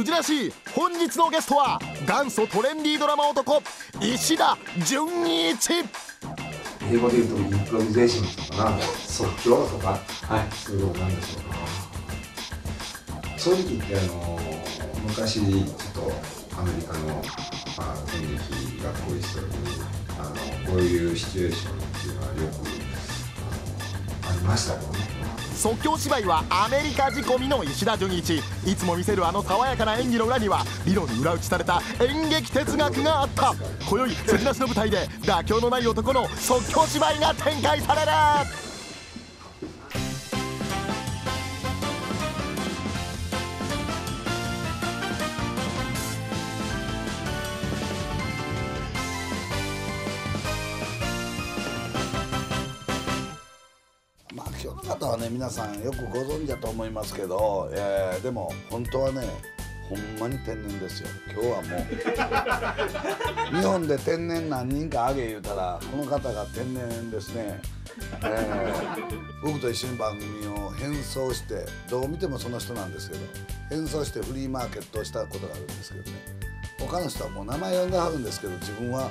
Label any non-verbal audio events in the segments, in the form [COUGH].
辻らしい本日のゲストは元祖トレンディードラマ男石田純一。英語で言うとインプロビゼーションとかな即興とか、はい、そういうのなんでしょうな正直言ってあの昔ちょっとアメリカの、まあ、雰囲気が恋しそうにあのこういうシチュエーションっていうのはよくありましたけどね。即興芝居はアメリカ仕込みの石田純一。いつも見せるあの爽やかな演技の裏には理論に裏打ちされた演劇哲学があった。今宵釣りなしの舞台で妥協のない男の即興芝居が展開される。皆さんよくご存知だと思いますけど、えー、でも本当はねほんまに天然ですよ。今日はもう日本で天然何人かあげ言うたらこの方が天然ですね、えー、僕と一緒に番組を変装してどう見てもその人なんですけど変装してフリーマーケットをしたことがあるんですけどね。他の人はもう名前呼んではるんですけど自分は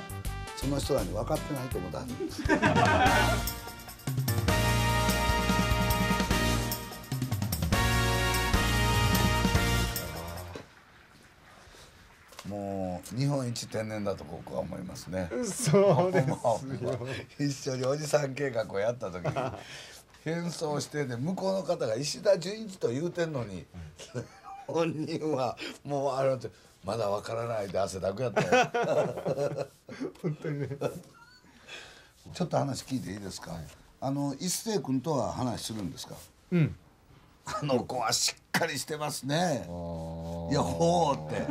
その人らに分かってないと思ったんです。一天然だと僕は思いますね。そうです一緒におじさん計画をやった時に [LAUGHS] 変装してね向こうの方が石田純一と言うてんのに本人はもうあれまだわからないで汗だくやったよ。[LAUGHS] 本当にね。ちょっと話聞いていいですか、はい、あの一星君とは話するんですか？うんあの子はしっかりしてますね。いやほうって。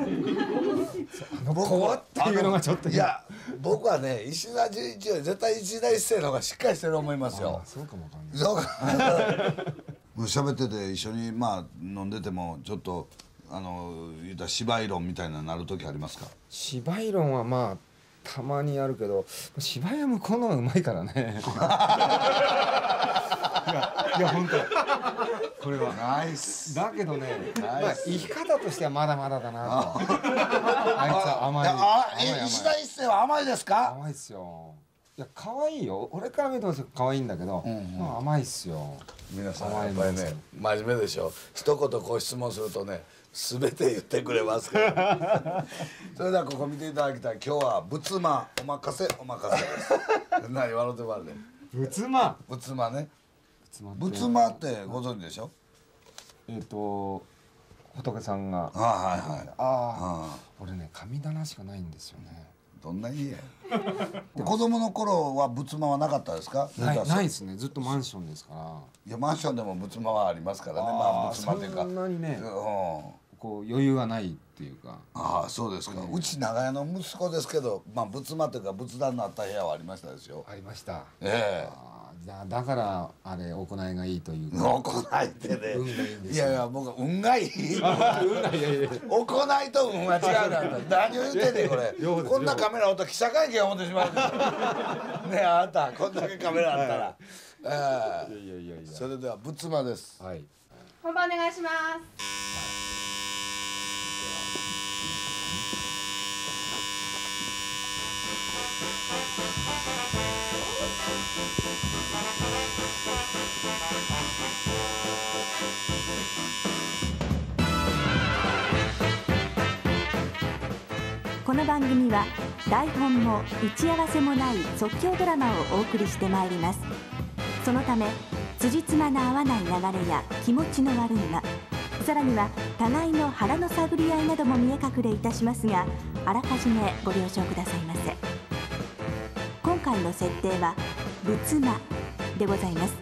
僕はっていうのがちょっといや僕はね石田純一より絶対石田一世の方がしっかりしてると思いますよ。そうかもわかんない。そうか。喋ってて一緒にまあ飲んでてもちょっとあの言った芝居論みたいななる時ありますか？芝居論はまあたまにあるけど芝居は向こうの方がうまいからね。[LAUGHS] いや本当これは。ナイス。だけどね、まあ、生き方としてはまだまだだなと。あいつは甘い。あえ石田一世は甘いですか？甘いっすよ。いや可愛いよ。俺から見ても可愛いんだけど、うんうん、まあ、甘いっすよ。皆さんやっぱりね真面目でしょ。一言こう質問するとね全て言ってくれますからそれではここ見ていただきたい今日は仏間お任せお任せです何笑ってもらって仏間仏間ね仏間って。ご存知でしょ？えっ、と仏さんが。あはいはい。ああ俺ね神棚しかないんですよね。どんな家？[LAUGHS] 子供の頃は仏間はなかったですか？ないないですね。ずっとマンションですから。いやマンションでも仏間はありますからね。まあ仏間っていうか。そんなにね、うん、こう余裕がないっていうか。ああそうですか、うち長屋の息子ですけどまあ仏間というか仏壇のあった部屋はありましたですよ。ありました。ええだだからあれ行いがいいというか。行いってね。運がいいんですいやいや僕運がいい。行いと運は違うなんだ何を言ってんねんこれ。[LAUGHS] こんなカメラおったら記者会見を持ってしまう。[LAUGHS] ねあんたこんだけカメラあったら、ええ。いやいやいやそれでは仏間です。はい。本番お願いしますこの番組は台本も打ち合わせもない即興ドラマをお送りしてまいります。そのため辻褄の合わない流れや気持ちの悪い間さらには互いの腹の探り合いなども見え隠れいたしますがあらかじめご了承くださいませ。今回の設定は仏間でございます。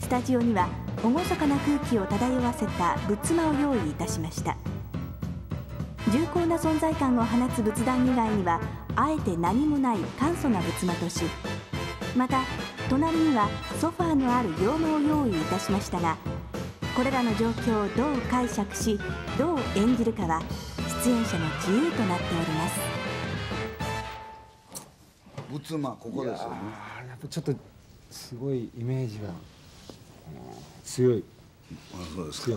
スタジオには厳かな空気を漂わせた仏間を用意いたしました。重厚な存在感を放つ仏壇以外にはあえて何もない簡素な仏間としまた隣にはソファーのある洋間を用意いたしましたがこれらの状況をどう解釈しどう演じるかは出演者の自由となっております。仏間ここですよね。やっぱちょっとすごいイメージが強い。あそうですか。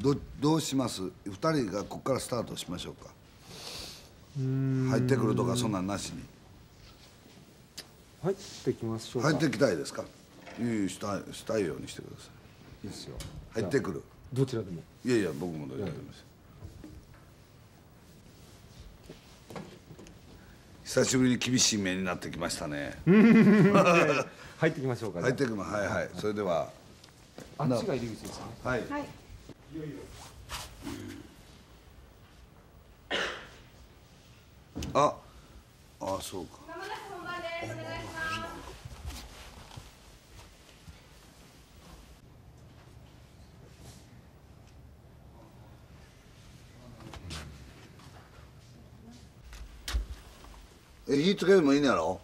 どどうします？2人がここからスタートしましょうか。入ってくるとかそんなんなしに。入ってきましょう入ってきたいですか？いいしたしたいようにしてください。いいですよ。入ってくる。どちらでも。いやいや僕も大丈夫です。久しぶりに厳しい目になってきましたね。入ってきましょうか。[LAUGHS] 入ってくるはいはい。それではあっちが入り口ですね。はい。はい。ああそうかまもなく本番ですお願いしますえ火つけてもいいんやろ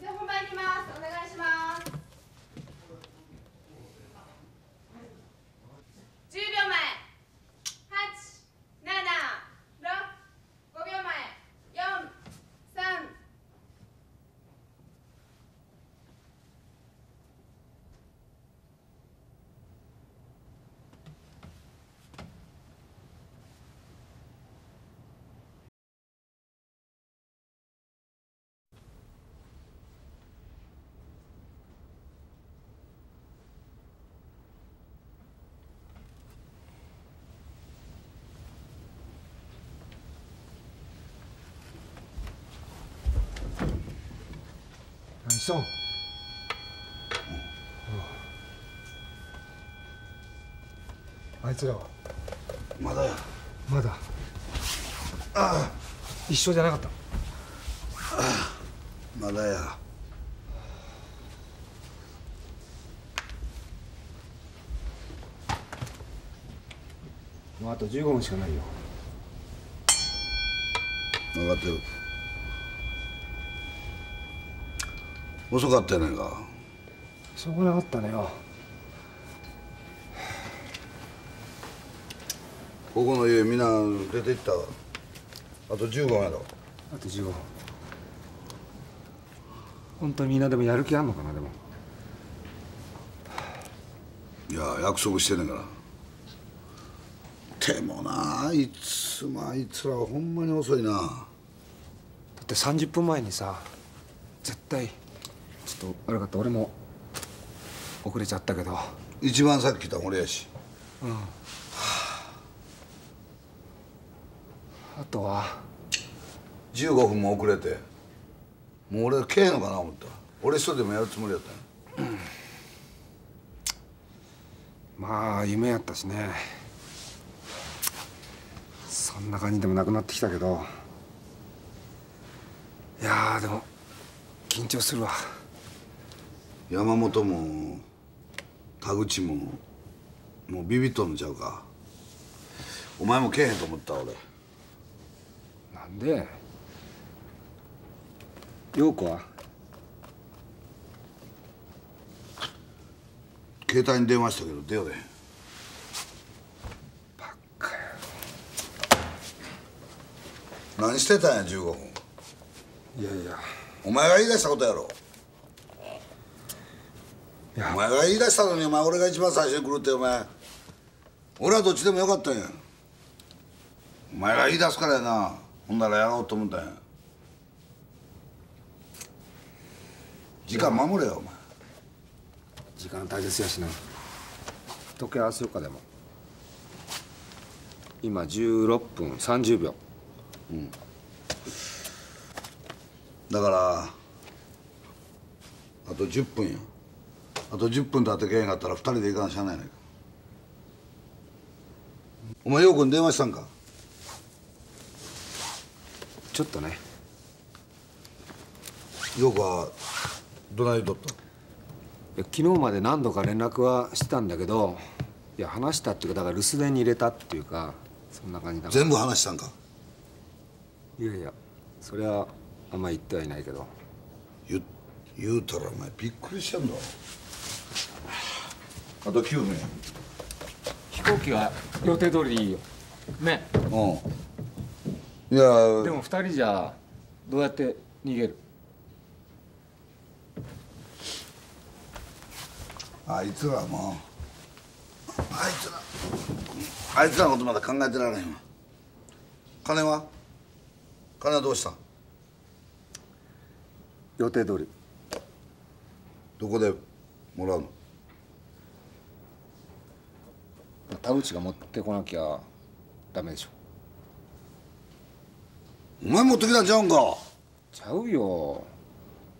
じゃあ本番いきますお願いします10秒前875秒前43何しとんあいつらは。まだや。まだ。一緒じゃなかった。まだや。もうあと15分しかないよ。分かってる。遅かったやないか。しょうがなかったね。よここの家みんな出て行った？わあと15分やろ。あと15分。本当にみんなでもやる気あんのかなでも。いや約束してんねんから。でもないつもあいつらはほんまに遅いな。だって30分前にさ絶対ちょっと悪かった。俺も遅れちゃったけど。一番さっき来た俺やしあとは。15分も遅れて。もう俺けえのかな思った。俺一人でもやるつもりやったんや。まあ夢やったしね。そんな感じでもなくなってきたけど。いやーでも緊張するわ。山本も田口ももうビビっとんのちゃうか。お前もけえへんと思った俺なんで陽子は？携帯に電話したけど出ようで何してたんや15分。いやいや。お前が言い出したことやろ。いや。お前が言い出したのにお前俺が一番最初に来るってお前。俺はどっちでもよかったんや。お前が言い出すからやなほんならやろうと思ったんや。時間守れよお前。時間大切やしな。時計合わせようかでも。今16分30秒。だからあと10分やあと10分経ってけへんかったら2人で行かんしゃあないやないかお前ようくん電話したんか？ちょっとね。ようくはどないとった？いや昨日まで何度か連絡はしてたんだけどいや話したっていうかだから留守電に入れたっていうかそんな感じだ全部話したんか？いやいやそれはあんま言ってはいないけど。言言うたらお前びっくりしてんだ。あと9名。飛行機は予定通りでいいよ。ね。うんいやでも2人じゃどうやって逃げる？あいつらもうあいつらあいつらのことまだ考えてられへんわ。金は？金はどうした？予定通り。どこでもらうの？田口が持ってこなきゃダメでしょお前持ってきたんちゃうんか？ちゃうよ。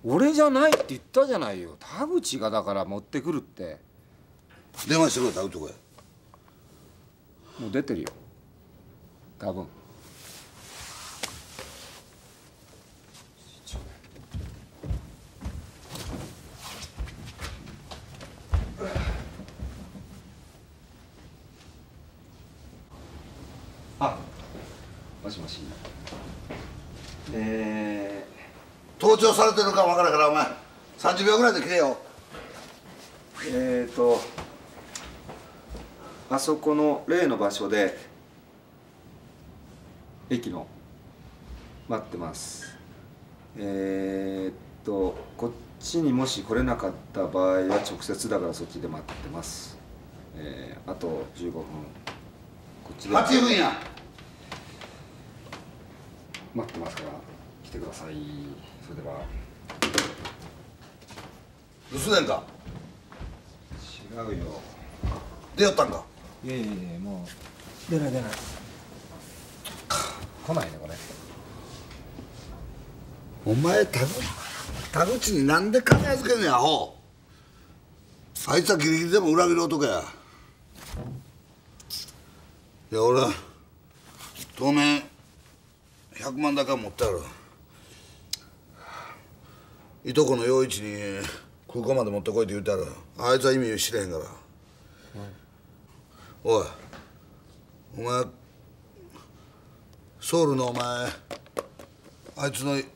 俺じゃないって言ったじゃないよ。田口がだから持ってくるって。電話してくれたうとこへもう出てるよ。多分あもしもしえ盗聴されてるか分からんからお前。30秒ぐらいで切れよ。ー、えーとあそこの例の場所で駅の待ってます。えー、っとこっちにもし来れなかった場合は直接だからそっちで待ってます。えー、あと15分。こっちで8分や。待ってますから来てくださいそれでは。留守電か。違うよ。出よったんか。いやいやいやもう。出ない出ない。来ないねこれ。お前田口田口になんで金預けんねんアホ。あいつはギリギリでも裏切る男や。いや俺は当面100万高持ってあるいとこの陽一に空港まで持ってこいって言うてある。あいつは意味知れへんから、おい。お前ソウルのお前あいつの行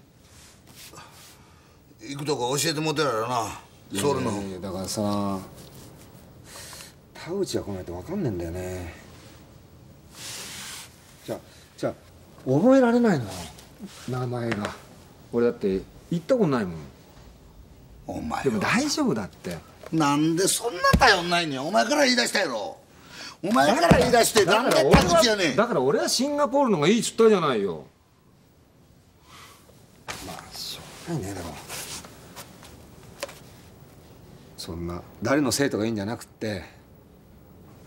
くとこ教えてもらってやろな。ソウルの。だからさ田口が来ないと分かんねえんだよね。じゃじゃ覚えられないの名前が。俺だって行ったことないもん。お前でもは大丈夫だって。なんでそんな頼んないねん。お前から言い出したやろ。お前から言い出してなんで俺田口やねん。はだから俺はシンガポールの方がいいっつったじゃないよ。まあしょうがないねでも。そんな誰のせいとかいいんじゃなくって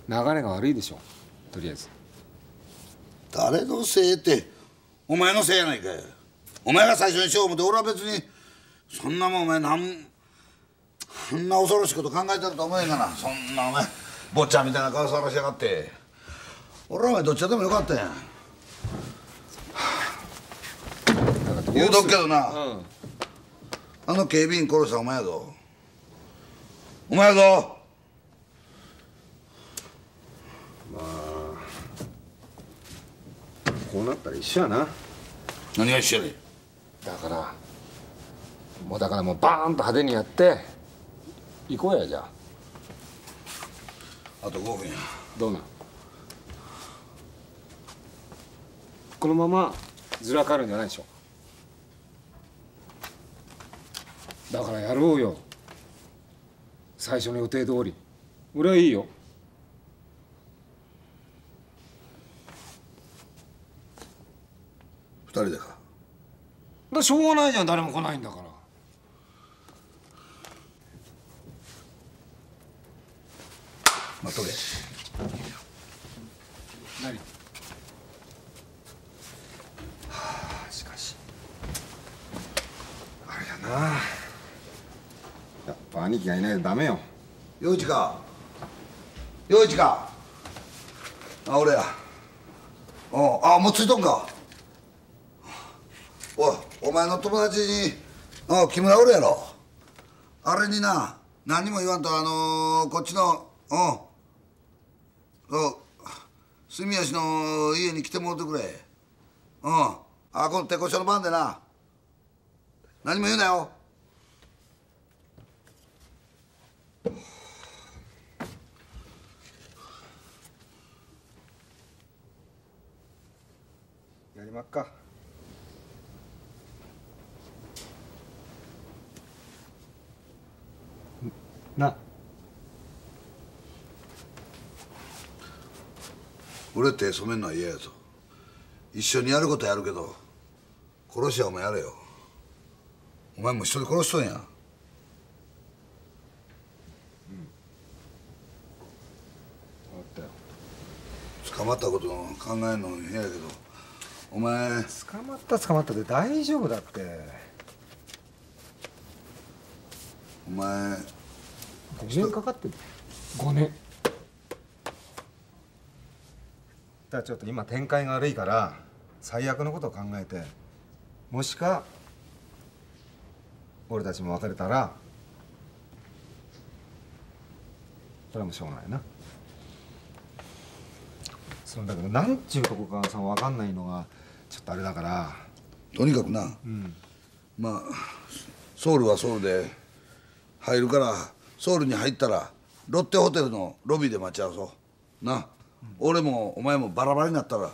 流れが悪いでしょ。とりあえず。誰のせいってお前のせいやないかよお前が最初にしよう思って俺は別にそんなもんお前なんそんな恐ろしいこと考えてると思えんがな。そんなお前坊ちゃんみたいな顔さらしやがって。俺はお前どっちでもよかったやん。言うとくけどな、あの警備員殺したお前やぞ。お前やぞ。こうなったら一緒やな。何が一緒やでだからもうだからもうバーンと派手にやって行こうやじゃあ。あと5分や。どうな？んこのまま。ずらかるんじゃないでしょ。だからやろうよ。最初の予定通り。俺はいいよ。2人でか？だしょうがないじゃん。誰も来ないんだから待っとけ何？はあしかし。あれやな。やっぱ兄貴がいないとダメよ。陽一か。陽一か。あ俺や。おうあもうついとんか。おいお前の友達におう木村おるやろ。あれにな何にも言わんとあのー、こっちのおうそう住吉の家に来てもらってくれ。うん。あこの手こしょの番でな。何も言うなよ。やりまっか。な俺手染めんのは嫌やぞ。一緒にやることやるけど殺しはお前やれよ。お前も一人殺しとんや。捕まったこと考えるの嫌やけどお前捕まった捕まったで大丈夫だって。お前5年かかってる。5年だからちょっと今展開が悪いから最悪のことを考えてもしか俺たちも別れたらそれはもうしょうがないな。そのだけどなんちゅうとこかさ分かんないのがちょっとあれだから。とにかくな、まあソウルはソウルで入るからソウルに入ったらロッテホテルのロビーで待ち合わそう。な、俺もお前もバラバラになったら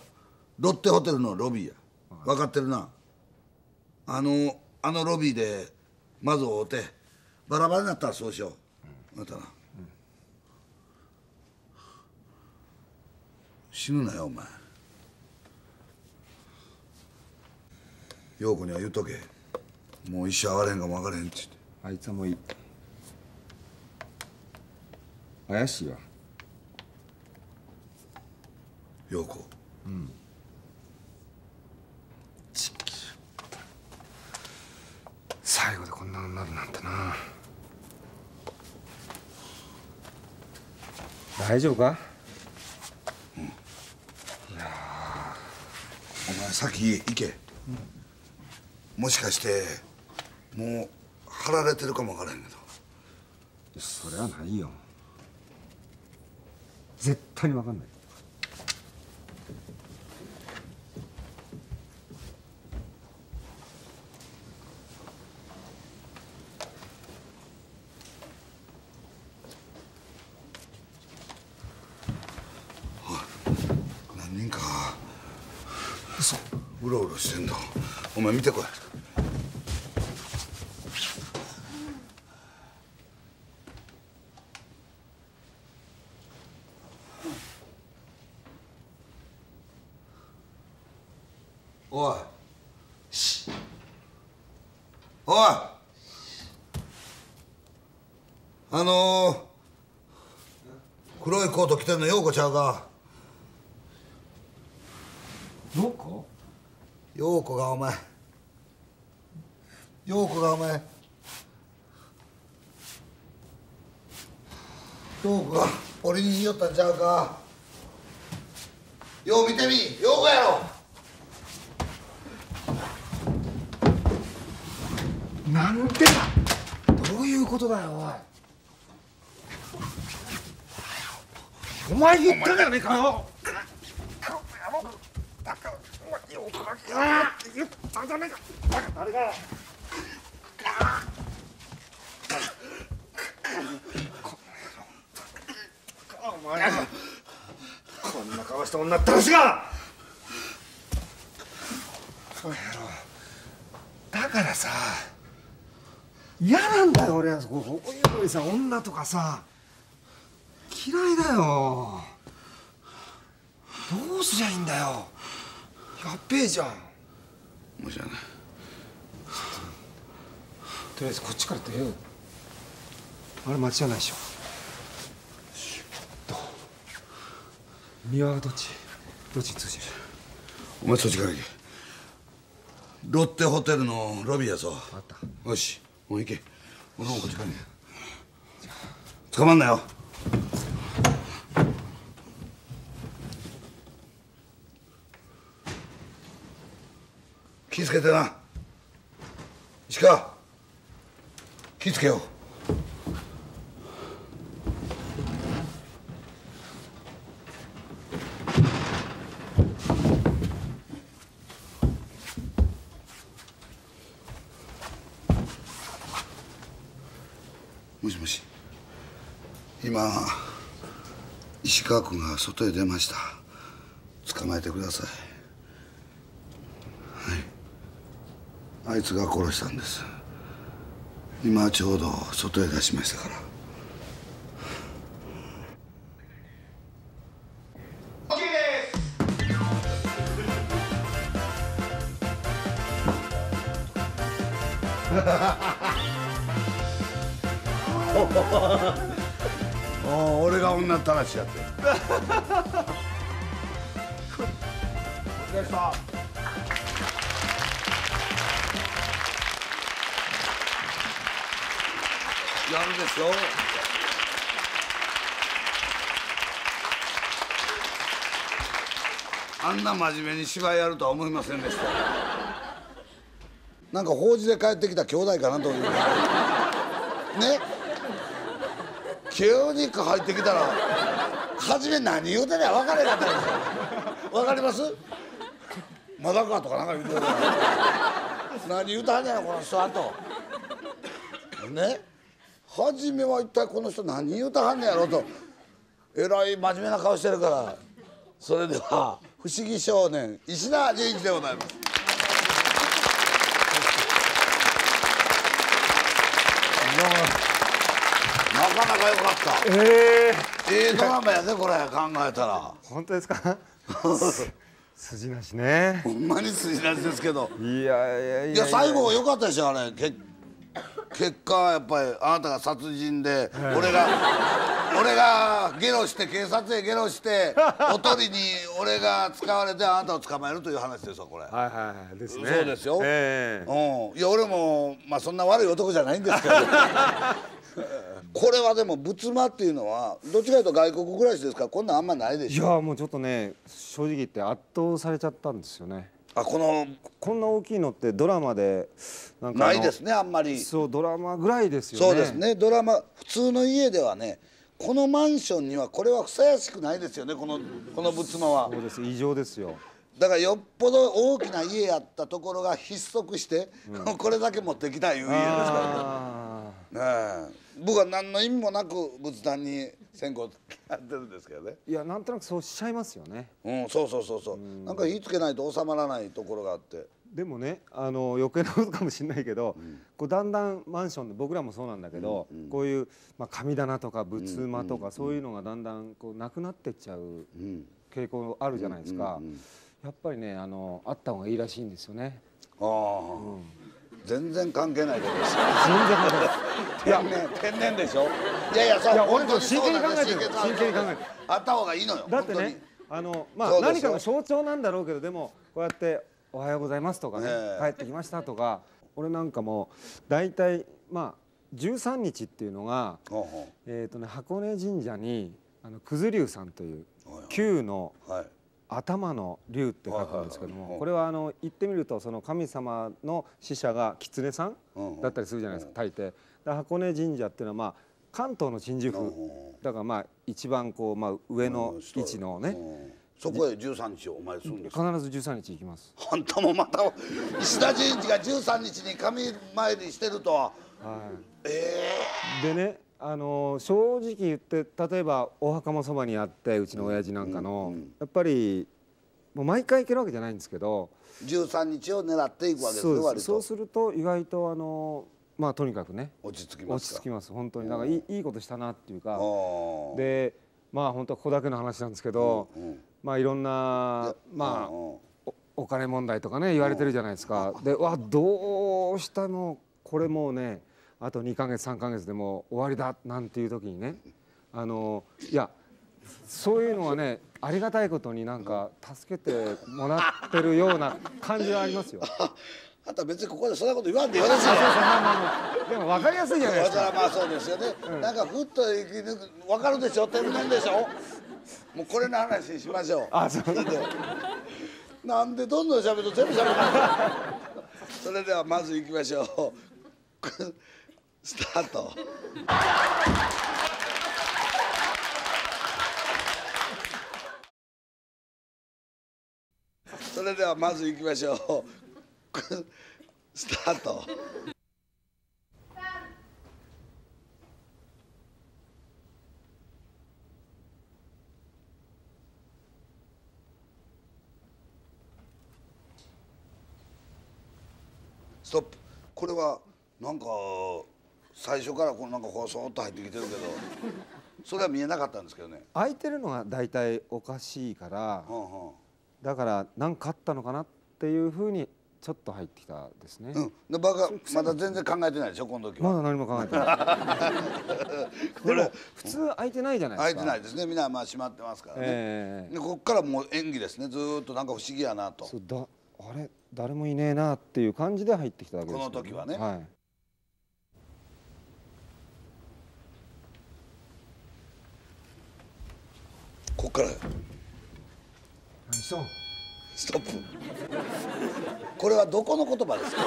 ロッテホテルのロビーや。分かってるな。あのあのロビーでまず会うてバラバラになったらそうしよう。またな、死ぬなよお前。陽子には言うとけ。もう一生会われへんかも分からへんって言って。あいつはもういい。怪しいわ。陽子最後でこんなのになるなんてな。大丈夫か？お前先行け、もしかしてもう貼られてるかも分からへんけど。それはないよ。絶対に分かんない何人か嘘うろうろしてんのお前見てこいおいしおいあのー、黒いコート着てんの陽子ちゃうかどこ陽子がお前。陽子がお前。陽子が俺に言いよったんちゃうか。よう見てみ。陽子やろ。なんでだ？どういうことだよおいお前言ったじゃねえかよ。言ったじゃねえかバカ誰がお前こんな顔した女ったらしがそうやろだ。からさ嫌なんだ。よ俺はこういうのにさ女とかさ嫌いだよ。どうすりゃいいんだよ。やっべえじゃん。申し訳な。いとりあえずこっちから出よう。あれ間違いないでしょ。どう庭はどっちどっちに通じる。お前そっちから行け。ロッテホテルのロビーやぞ。あった。よしもう行け。俺もこっちから行け捕まんなよ気ぃつけてな。石川。気ぃつけよ。うもしもし。今石川君が外へ出ました。捕まえてください。あいつが殺したんです。今ちょうど外へ出しましたから。[LAUGHS] 俺が女たらしやって。な真面目に芝居やるとは思いませんでした。なんか法事で帰ってきた兄弟かなという。ね？急に入ってきたら初め何言うてね分かれへんかったんですよ。分かります？まだかとかなんか言うてるから何言うたはんねやろこの人あと。ね？初めは一体この人何言うたはんねやろと。えらい真面目な顔してるから。それでは不思議少年石田純一でございます。なかなか良かった。ええええドラマやでこれ考えたら。本当ですか？[LAUGHS] 筋なしね。ほんまに筋なしですけど。いやいやいやいや。最後良かったでしょあれ。け結果やっぱりあなたが殺人で俺が俺がゲロして警察へゲロして [LAUGHS] おとりに俺が使われてあなたを捕まえるという話ですよこれ。はいはいはいですね。そうですよ。ええ。うん、いや俺もまあそんな悪い男じゃないんですけど。[LAUGHS] これはでも仏間っていうのはどっちかというと外国暮らしですからこんなんあんまないでいしょ。やもうちょっとね正直言って圧倒されちゃったんですよね。あこのこんな大きいのってドラマでなんかないですねあんまり。そうドラマぐらいですよね。そうですね。ドラマ普通の家ではねこのマンションにはこれはふさわしくないですよねこのこの仏間は。そうです。異常ですよ。だからよっぽど大きな家やったところが失速して、これだけ持ってきたいう家ですあからね。僕は何の意味もなく仏壇に線香やってるんですけどね。ーいやなんとなくそうしちゃいますよね。うんそうそうそうそう。なんか火つけないと収まらないところがあってでもねあの余計なことかもしれないけど、こうだんだんマンションで僕らもそうなんだけど、こういう、まあ、神棚とか仏間とか、そういうのがだんだんこうなくなってっちゃううん。傾向あるじゃないですか、うんうんやっぱりねあのあった方がいいらしいんですよね。ああ、全然関係ないことです。よ全然天然天然でしょ？いやいやそういや本当真剣に考えてる真剣に考えてる。あった方がいいのよ。だってねあのまあ何かの象徴なんだろうけどでもこうやって「おはようございます」とかねええ「帰ってきました」とか俺なんかも大体まあ13日っていうのがえーとね、箱根神社にあの九頭龍さんという九の頭の龍って書くんですけどもこれはあの言ってみるとその神様の使者が狐さんうん。だったりするじゃないですか大抵。で箱根神社っていうのはまあ関東の鎮守うん。府だからまあ一番こうまあ上の位置のね。うんそこへ13日をお参りするんですか必ず13日行きます。あんたもまた石田純一が13日に神参りしてるとは。はい。えでね、あのー正直言って例えばお墓もそばにあってうちの親父なんかの、やっぱりもう毎回行けるわけじゃないんですけどえ13日を狙っていくわけですそうです。ね割と。そうすると意外とあのーまあとにかくね落ち着きますか。落ち着きます本当に。だからいいいいことしたなっていうか。でまあ本当はここだけの話なんですけど、うんまあいろんなまあおお金問題とかね言われてるじゃないですか。でわどうしてもこれもうねあと2ヶ月3ヶ月でもう終わりだなんていう時にねあのいやそういうのはねありがたいことになんか助けてもらってるような感じはありますよ。[LAUGHS] あんた別にここでそんなこと言わんでよ。ろしいでも分かりやすいじゃないですか。まあそうですよね、なんか。ふっと生き抜く分かるでしょ天然でしょもうこれの話にしましょうあそうでなんでどんどん喋ると全部喋るそれではまず行きましょうスタートそれではまず行きましょう [LAUGHS] スタート。ストップ。これはなんか最初からこうなんかこうそーっと入ってきてるけどそれは見えなかったんですけどね。空いてるのが大体おかしいからだから何かあったのかなっていうふうにちょっと入ってきたですね、うん。でバカまだ全然考えてないでしょこの時は。まだ何も考えてない。[LAUGHS] でも普通開いてないじゃないですか。開いてないですね。みんなまあ閉まってますからね、ええ。でこっからもう演技ですね。ずーっとなんか不思議やなと。そうだあれ？誰もいねえなっていう感じで入ってきたわけですよこの時はね。はい。こっから。何しとん？ストップ。これはどこの言葉ですか？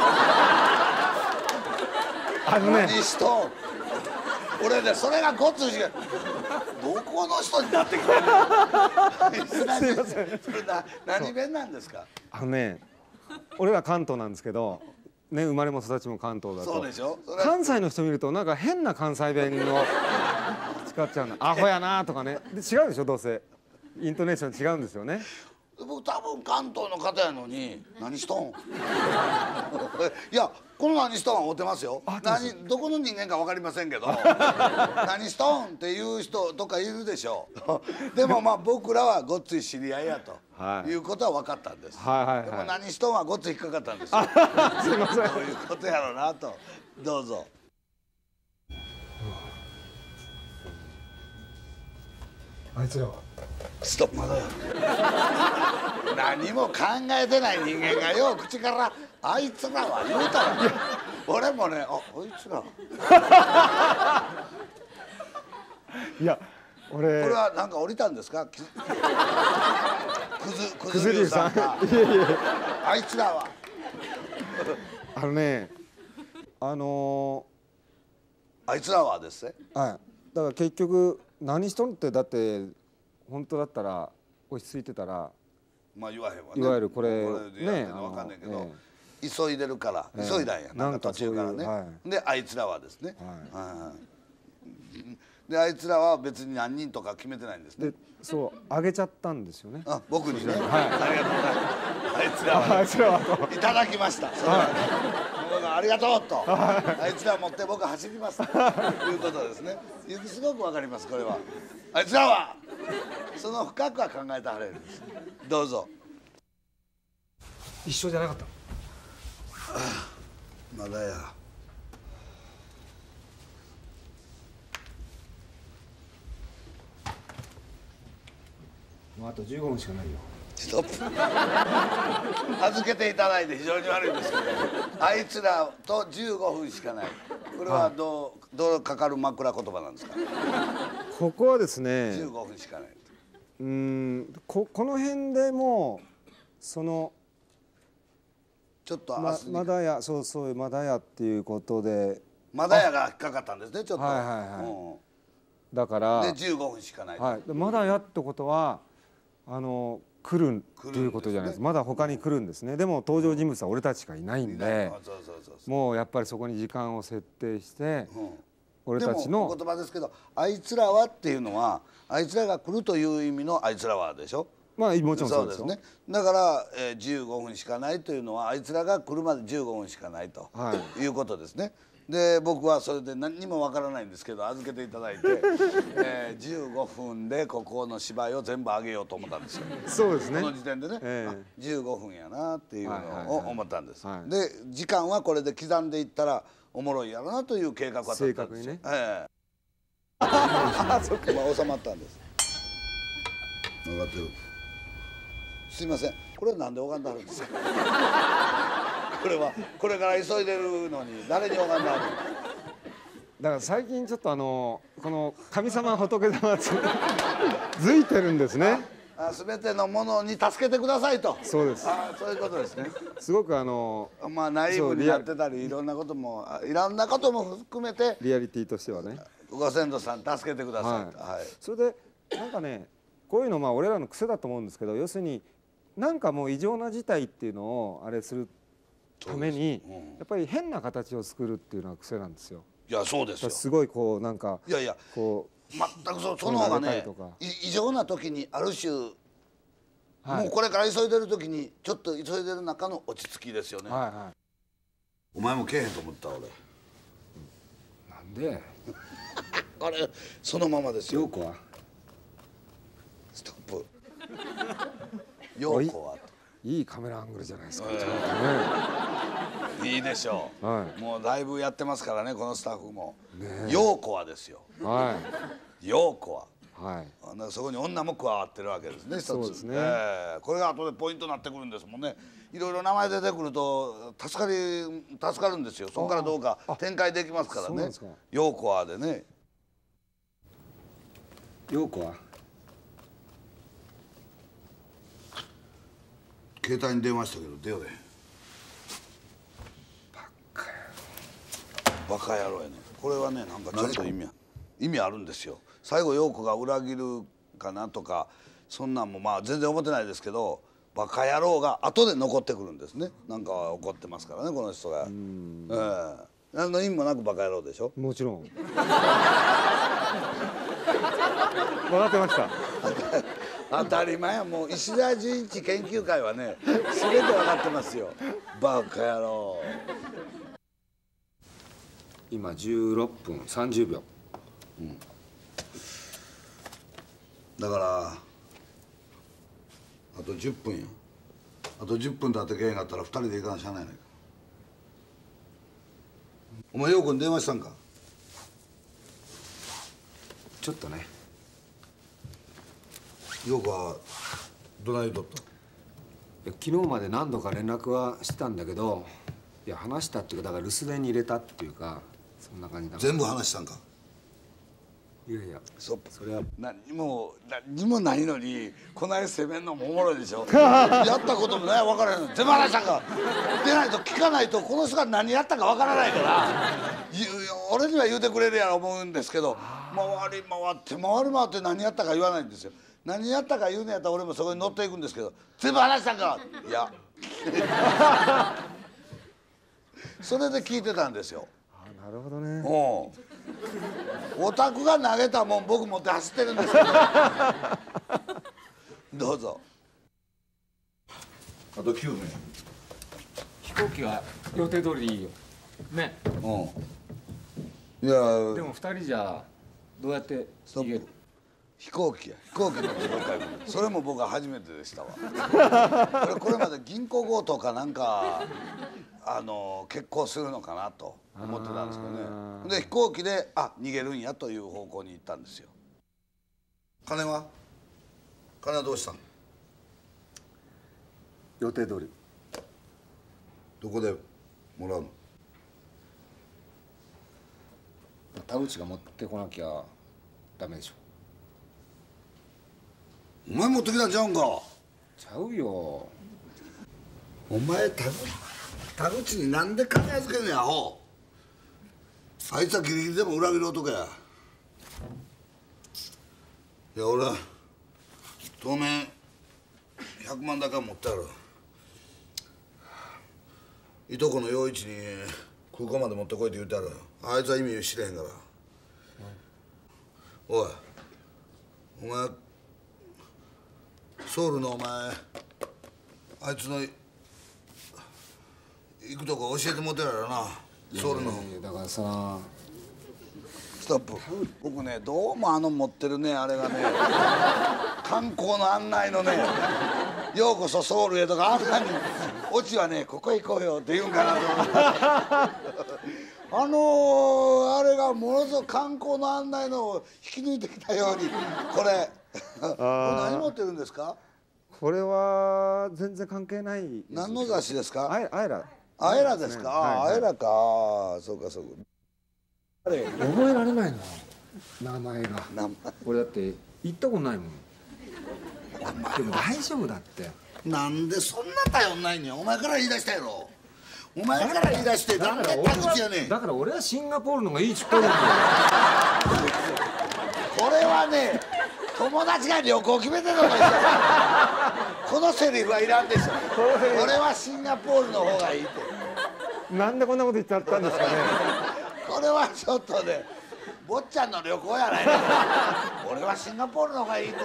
あのね。何しとん俺ねそれがごっついしどこの人になってきてるの？[LAUGHS] すいません。それな何弁なんですか？あのね俺ら関東なんですけどね生まれも育ちも関東だと。そうでしょ？それは関西の人見るとなんか変な関西弁の使っちゃうの。アホやなとかね。で違うでしょどうせ。イントネーション違うんですよね僕多分関東の方やのに何しとん？[LAUGHS] いやこの何しとんは会うてますよ。何どこの人間か分かりませんけど [LAUGHS] 何しとんっていう人とかいるでしょう。[LAUGHS] でもまあ僕らはごっつい知り合いやと、はい。い、うことは分かったんです、はいはいはい。でも何しとんはごっつい引っかかったんですよ。すいません。どういうことやろうなと。どうぞ。あいつらは？ストップまだよ何も考えてない人間がよ口から「あいつらは」言うたら俺もね「ああいつら」いや俺。これはなんか降りたんですか？きくずくくずりゅうさん。がいやいやあいつらは。あのねあのあいつらはですね。ーはい。だから結局何しとんってだって本当だったら落ち着いてたらまあ言わへんわね。いわゆるこれでやってんのねわかんないけど、あの急いでるから、ええ。急いだんやなんか途中からね、なんかそういうであいつらはですね、ははいであいつらは別に何人とか決めてないんですね。でそうあげちゃったんですよね。あ僕にね、はい。ありがとうございます。あいつらは、あいつらはといただきました。は。僕がありがとうと、[LAUGHS] あいつら持って僕走りますということですね。すごくわかりますこれは。あいつらはその深くは考えてはれるんです。どうぞ。一緒じゃなかった？まだや。もうあと15分しかないよストップ。預けていただいて非常に悪いんですけど、あいつらと15分しかない。これはどうどうかかる枕言葉なんですか？ここはですね15分しかない。うーんここの辺でもうそのちょっと明ままだやそうそうまだやっていうことでまだやが引っかかったんですねちょっと。はいはいはいうんだからで15分しかない、はい、でまだやってことはあの来るっていうことじゃないですまだ他に来るんですね。でも登場人物は俺たちしかいないんでもうやっぱりそこに時間を設定してうん。俺たちでもおの言葉ですけど「あいつらは」っていうのはあいつらが来るという意味の「あいつらは」でしょ？まあもちろんそうですよ。ね。だから、えー、15分しかないというのはあいつらが来るまで15分しかないと、、はいうことですねで僕はそれで何にもわからないんですけど預けていただいて、[LAUGHS] えー、15分でここの芝居を全部上げようと思ったんですよ。そうですね。この時点でね、ええ。あ15分やなっていうはいはいはいのを思ったんです、はいで時間はこれで刻んでいったらおもろいやろなという計画は立ったんでね。ええ。あ [LAUGHS] [LAUGHS] そっかまあ収まったんです。分かってる。すいません。これなんで拝んであるんですか？これはこれから急いでるのに誰に拝んであるだから最近ちょっとあのこの神様仏様つづいてるんですね。あ全てのものに助けてくださいと。そうです。あそういうことですね。すごくあのまあナイーブになってたりいろんなこともあいろんなことも含めてリアリティとしてはね。ご先祖さん助けてくださいと、はい。それでなんかねこういうのまあ俺らの癖だと思うんですけど要するになんかもう異常な事態っていうのをあれするために、うん。やっぱり変な形を作るっていうのは癖なんですよ。いやそうですよ。すごいこうなんかいやいやこう全くそうその方がね異常な時にある種、はい。もうこれから急いでる時にちょっと急いでる中の落ち着きですよね、はいはお前もけえへんと思った俺。い。なんで？[LAUGHS] あれそのままですよ。陽子は？ストップ。陽子は？いいカメラアングルじゃないですか、ええ。ちゃんとね。いいでしょう、はもうだいぶやってますからねこのスタッフも。ねえ。陽子はですよ。は陽子は。いはい。あのそこに女も加わってるわけですね一つ。そうですね。ええ。これが後でポイントになってくるんですもんね。いろいろ名前出てくると助かり助かるんですよ。そこからどうか展開できますからね。そうなんですか。陽子はでね。陽子は？携帯に電話したけど出ようでバカ野郎。やね。これはねなんかちょっと意味あ意味あるんですよ。最後陽子が裏切るかなとかそんなんもまあ全然思ってないですけどバカ野郎が後で残ってくるんですね。なんか怒ってますからねこの人が。ええ。何の意味もなくバカ野郎でしょ？分か [LAUGHS] ってました [LAUGHS] [LAUGHS] 当たり前やもう石田純一研究会はね全て分かってますよ。バカ野郎。今16分30秒。だからあと10分よ。あと10分だってけへんかったら2人で行かなしゃあないねんお前陽子に電話したんか？ちょっとね陽子はどないとった？いや昨日まで何度か連絡はしてたんだけどいや話したっていうかだから留守電に入れたっていうかそんな感じだ全部話したんか？いやいや。そそれは。何にも何にもないのにこない攻めんのもおもろいでしょ。[LAUGHS] やったこともない分からへんの全部話したんか？でないと聞かないとこの人が何やったか分からないから。言う俺には言うてくれるやろ思うんですけど回り回って回り回って何やったか言わないんですよ何やったか言うのやったら俺もそこに乗っていくんですけど全部話したんか。いや。[LAUGHS] それで聞いてたんですよ。あなるほどね。おうお宅が投げたもん僕持って走ってるんですけど。[LAUGHS] どうぞ。あと9分飛行機は予定通りでいいよ。ね。うん。いやでも二人じゃどうやって逃げる？飛行機や。飛行機乗ってどっか行くのそれも僕は初めてでしたわ。こ [LAUGHS] れこれまで銀行強盗かなんかあの結婚するのかなと思ってたんですけどあねで飛行機であ逃げるんやという方向に行ったんですよ。金は？金はどうしたん予定通り。どこでもらうの？田口が持ってこなきゃダメでしょお前持ってきたんちゃうんか？ちゃうよ。お前田口田口になんで金預けんねんアホ。あいつはギリギリでも裏切る男や。いや俺は当面100万高持ってあるいとこの陽一に空港まで持ってこいって言うてあるあいつは意味知れへんから、おいお前ソウルのお前あいつの行くとこ教えてもてるやろなソウルの。だからさストップ。僕ねどうもあの持ってるねあれがね [LAUGHS] 観光の案内のね「ようこそソウルへ」とかあんなにオチはね「ここへ行こうよ」って言うんかなと思って。[LAUGHS] あのーあれがものすごく観光の案内のを引き抜いてきたようにこれ何持ってるんですか？これは全然関係ない何の雑誌ですか？あえあえら。アエラですか、ああはいアエラか。そうかそうか。あれ覚えられないな。名前が。名前。俺だって行ったことないもん。でも大丈夫だって。なんでそんな頼んないねん。お前から言い出したやろ。お前から言い出してなんで田口やねんだから俺はシンガポールのがいいっつったのにこれはね友達が旅行決めてるのが一緒このセリフはいらんでしょ。俺はシンガポールの方がいいって。なんでこんなこと言っちゃったんですかね。これはちょっとね坊ちゃんの旅行やないね俺はシンガポールの方がいいって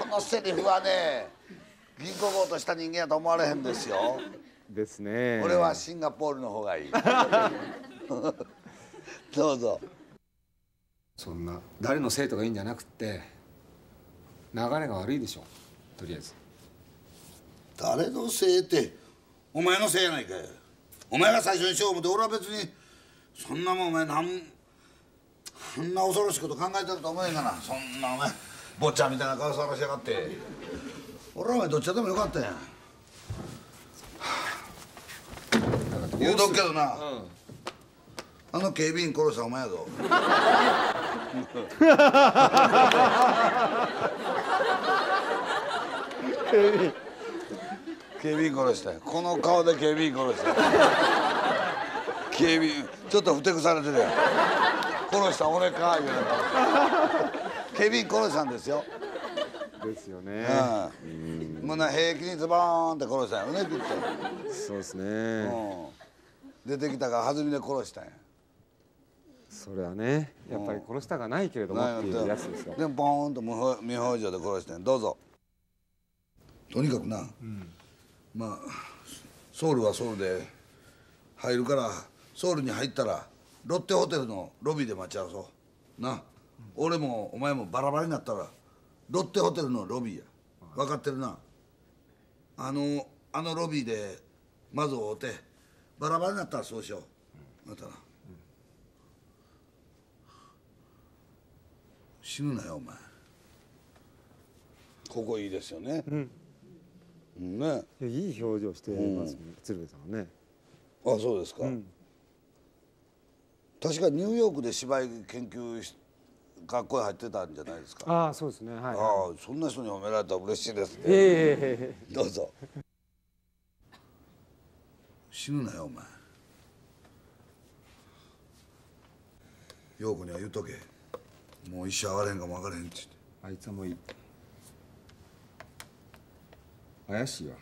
このセリフはね銀行強盗した人間やと思われへんですよ。ですね。俺はシンガポールの方がいい。[LAUGHS] どうぞ。そんな誰のせいとかいいんじゃなくって流れが悪いでしょとりあえず。誰のせいってお前のせいやないかい。お前が最初にしよう思って俺は別にそんなもんお前なんそんな恐ろしいこと考えてると思えんがな。そんなお前坊ちゃんみたいな顔さらしやがって。俺はお前どっちでもよかったやん。言うとくけどな、あの警備員殺したお前やぞ警備員殺したよ。この顔で警備員殺したよ。警備員ちょっとふてくされてるやん。殺した俺か言うな顔警備員殺したんですよ、ですよね。うん、もうな平気にズボーンって殺したよねそうですね。うん、出てきたから弾みで殺したんやそれはねやっぱり殺したがないけれどもっていうやつですよ。でもボーンと無表情で殺してん。どうぞ。とにかくな、まあソウルはソウルで入るからソウルに入ったらロッテホテルのロビーで待ち合わそう。な、俺もお前もバラバラになったらロッテホテルのロビーや。分かってるな。あのあのロビーでまず会うてバラバラになったらそうしよう。またな、死ぬなよお前。ここいいですよね。うん、ね。いやいい表情してますね鶴瓶さんはね。あそうですか、確かニューヨークで芝居研究し学校へ入ってたんじゃないですか。あそうですねはい。あそんな人に褒められたら嬉しいですね。ええどうぞ。死ぬなよお前。陽子には言うとけもう一生会われへんかも分からへんって言って。あいつはもういい。怪しいわ。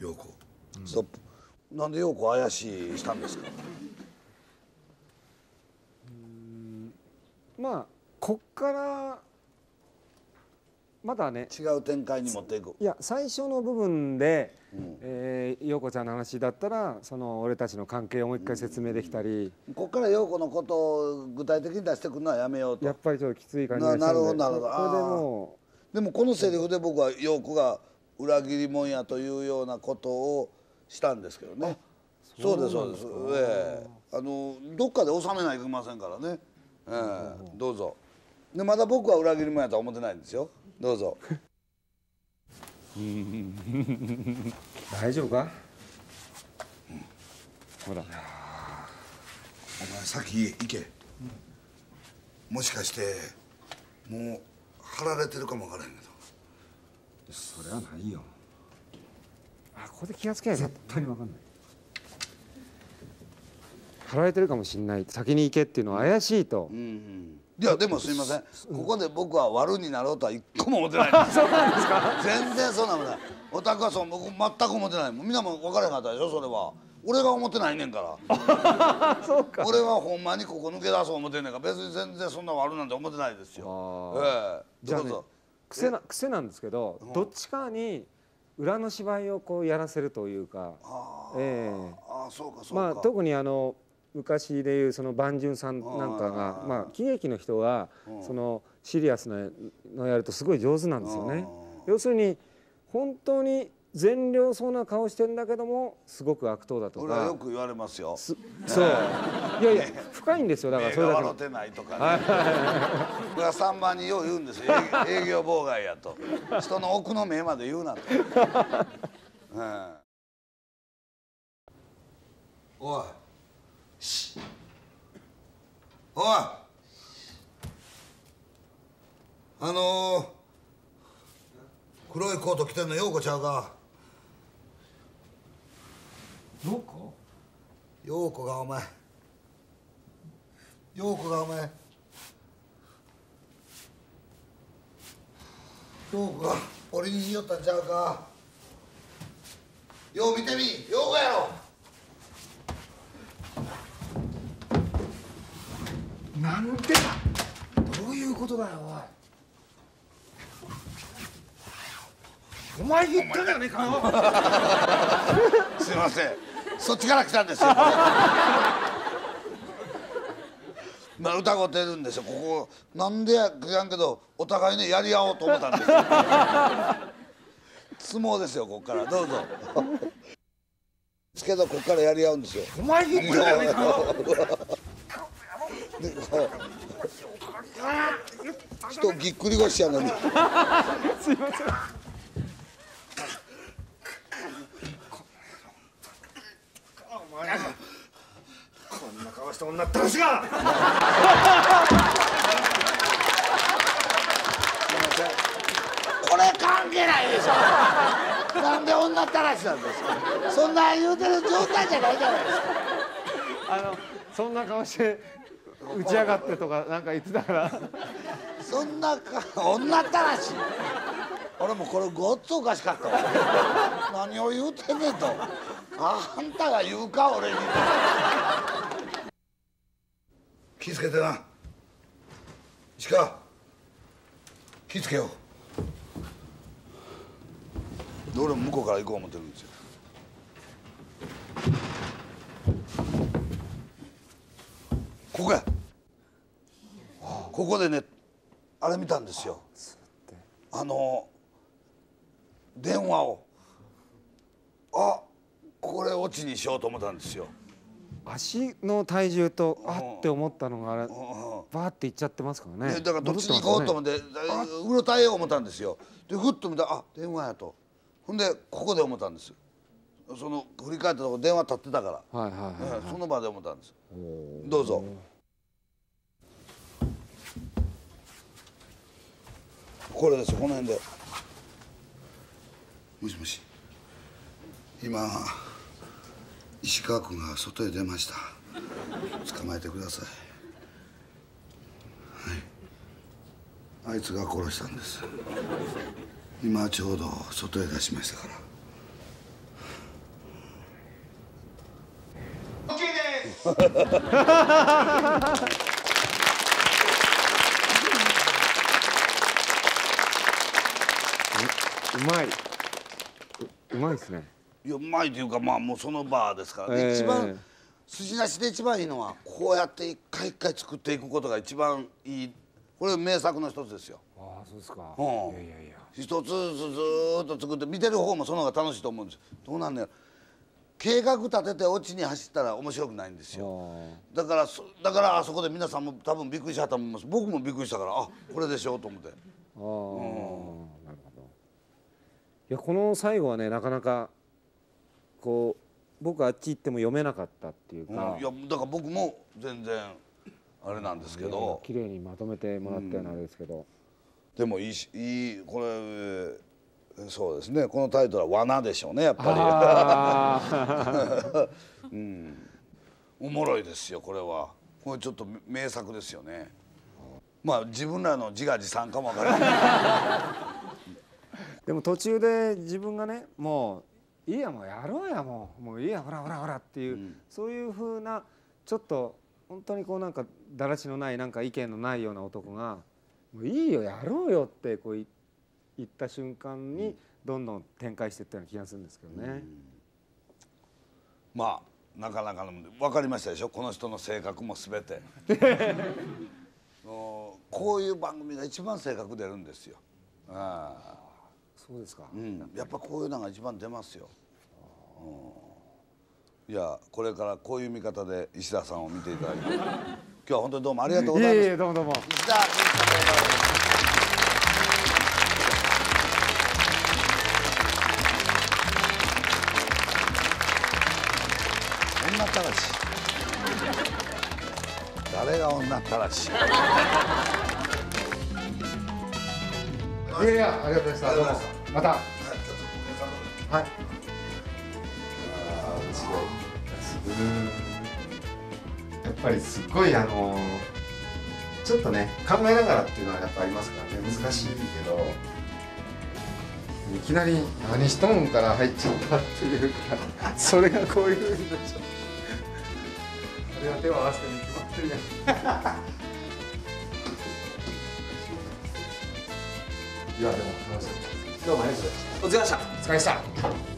陽子。ストップ。なんで陽子怪しいしたんですか？まあこっからまだね違う展開に持っていく。いや最初の部分で、えー陽子ちゃんの話だったらその俺たちの関係をもう一回説明できたり、こっから陽子のことを具体的に出してくるのはやめようと。やっぱりちょっときつい感じがしたななるほどなるほど。でもでもこのセリフで僕は陽子が裏切り者やというようなことをしたんですけどね。そうですそうです。ええ。あのどっかで収めないといけませんからね、ええ。どうぞ。でまだ僕は裏切り者やとは思ってないんですよ。どうぞ大丈夫か？ほら。お前先行け。もしかしてもう貼られてるかもわからへんけど。それはないよ。あここで気がつけないと絶対に分かんない。貼られてるかもしれない。先に行けっていうのは怪しいと、いやでもすいません。ここで僕は悪になろうとは一個も思ってない。で [LAUGHS] すそうなんですか？全然そうなのない。オタクはそう僕全く思ってない。もんみんなも分からへんかったでしょそれは。俺が思ってないねんから。[LAUGHS] そうか。俺はほんまにここ抜け出そう思ってんねんから。別に全然そんな悪なんて思ってないですよ。ええ。じゃあね癖な癖なんですけど、どっちかに裏の芝居をこうやらせるというか。ええ。ああそうかそうか、まあ特にあの昔でいうその万順さんなんかがまあ喜劇の人はそのシリアスなのやるとすごい上手なんですよね。要するに本当に善良そうな顔してんだけどもすごく悪党だと俺はよかく言われますよ。すそう。いやいや深いんですよ。だから目それだけ笑ってないとかね。これは3番によう言うんですよ。営 [LAUGHS] 営業妨害やと。人の奥の目まで言うなと、[LAUGHS] うん。おい。しおい。あのー、黒いコート着てんの陽子ちゃうか？どこ陽子がお前。陽子がお前。陽子が俺に言いよったんちゃうか？よう見てみ。陽子やろなんでだどういうことだよ。おいお前言ったんじゃねえかよ。すいません。そっちから来たん。ですよまあ疑ってる [LAUGHS] ん。ですよここなん。でやか知らん。けどお互いねやり合おうと思ったん。ですよ相撲ですよここからどうぞですけどここからやり合うん。ですよお前に人ぎっくり腰やのに。こんな顔した女ったらしがこれ関係ないでしょ。なんで女ったらしなんですか。そんな言うてる状態じゃないじゃないですか。あのそんな顔して打ち上がってとかなんか言ってたから。そんなか女ったらし俺もこれごっつおかしかったわ。何を言うてんねんと。あんたが言うか俺に。気ぃつけてな。石川。気ぃつけよう。で俺も向こうから行こう思ってるんですよここや。ここでねあれ見たんですよ。あの電話を。あこれオチにしようと思ったんですよ。足の体重とあって思ったのがあれうんバーっていっちゃってますからね。でだからどっちに行こうと思ってうろたえよう思ったんですよ。でふっと見たらあ電話やと。ほんでここで思ったんです。その振り返ったとこ電話立ってたから、はいはいはい、うんその場で思ったんです。どうぞこれですこの辺で。もしもし。今石川君が外へ出ました。捕まえてください。はい。あいつが殺したんです。今ちょうど外へ出しましたから [LAUGHS] うまい。ううまいですね。いやうまいというかまあもうその場ですから、でええ。一番筋なしで一番いいのはこうやって一回一回作っていくことが一番いい。これ名作の一つですよ。ああそうですか。うん。いやいやいや。一つずつずーっと作って見てる方もその方が楽しいと思うんですどうなんだよ計画立ててオチに走ったら面白くないんですよ。だからそだからあそこで皆さんも多分びっくりしたと思います。僕もびっくりしたからあこれでしょうと思ってやこの最後はねなかなかこう僕あっち行っても読めなかったっていううん。か、いやだから僕も全然あれなんですけど。綺麗にまとめてもらったようなあれですけど、でもいいしいいこれえーそうですね。このタイトルは罠でしょうねやっぱあり [LAUGHS] おもろいですよこれは。これちょっと名作ですよね。まあ自分らの自画自賛かもわからない。ーでも途中で自分がねもういいやもうやろうやもうもういいやほらほらほらっていう、そういうふうなちょっと本当にこうなんかだらしのないなんか意見のないような男が「もういいよやろうよ」ってこうい言った瞬間にどんどん展開していったような気がするんですけどね。まあなかなかの分かりましたでしょ？この人の性格も全て。[LAUGHS] こういう番組が一番性格出るんですよ。ああそうですか、うん、やっぱこういうのが一番出ますよ。うんいやこれからこういう見方で石田さんを見ていただいて [LAUGHS] 今日は本当にどうもありがとうごいざいます。えいえどうもどうも。石田女ったらし誰が女ったらしいやいやありがとうございました。また。はい。やっぱりすっごいあのちょっとね考えながらっていうのはやっぱありますからね難しいけどいきなり「何しとん?」から入っちゃったっていうか [LAUGHS] それがこういうふうになっちゃうそれは手を合わせてに決まってるやんいやでも楽しかったですどうもありがとうございましたお疲れ様でした。お疲れ様でした